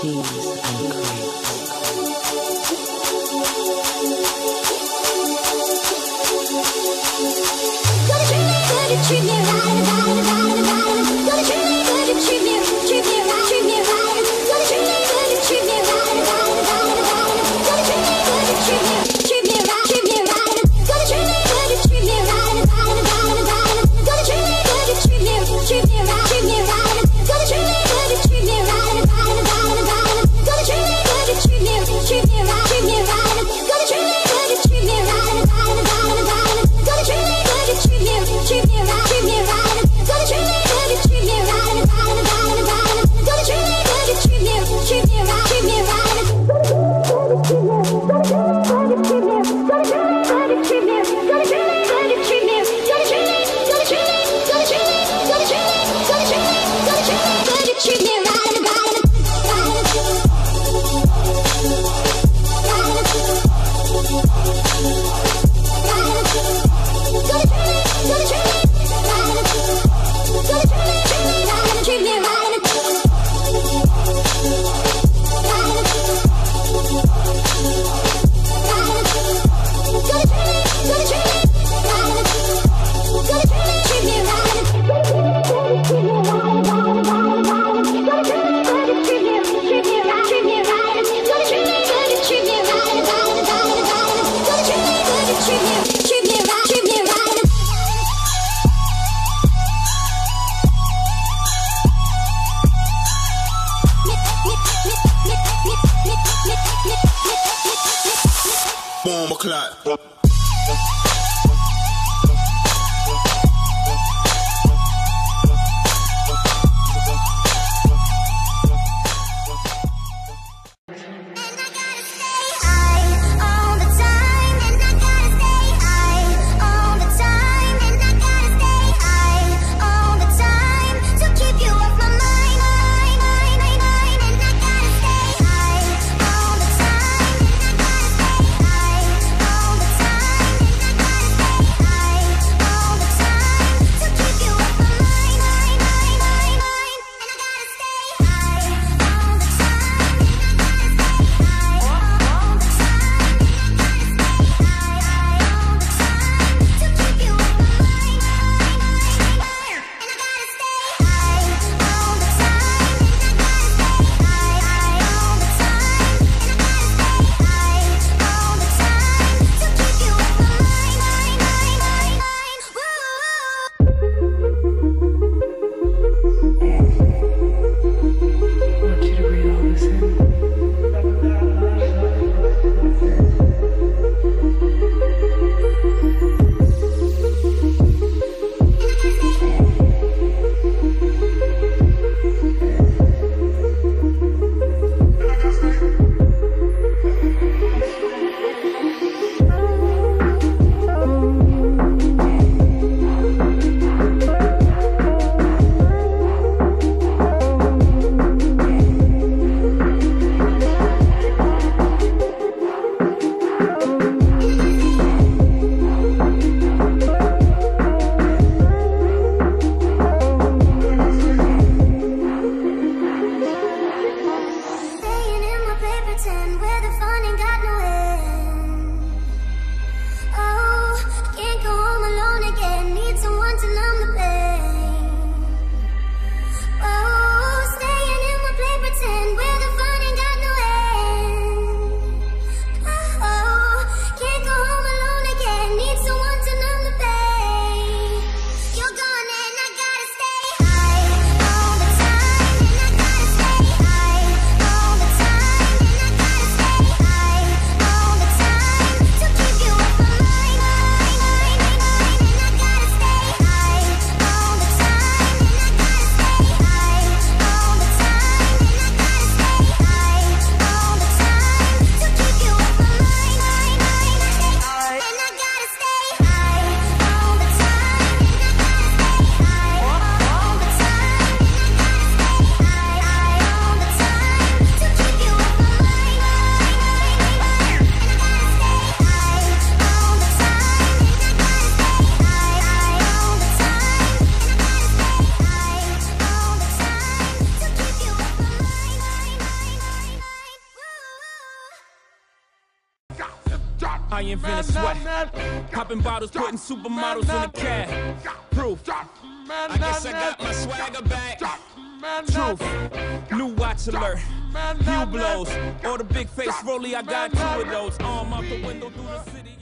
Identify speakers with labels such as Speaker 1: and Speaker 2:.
Speaker 1: Treat me
Speaker 2: Boom, a
Speaker 3: I invented sweat. Popping bottles, putting supermodels in the cab. Proof. I guess I got my swagger back. Truth. New watch alert. Hublots. Or the big face rollie, I got two of those. Arm out the window through the city.